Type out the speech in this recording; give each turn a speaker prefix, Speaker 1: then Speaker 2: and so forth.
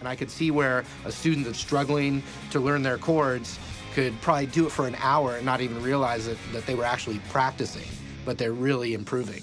Speaker 1: And I could see where a student that's struggling to learn their chords could probably do it for an hour and not even realize that, that they were actually practicing, but they're really improving.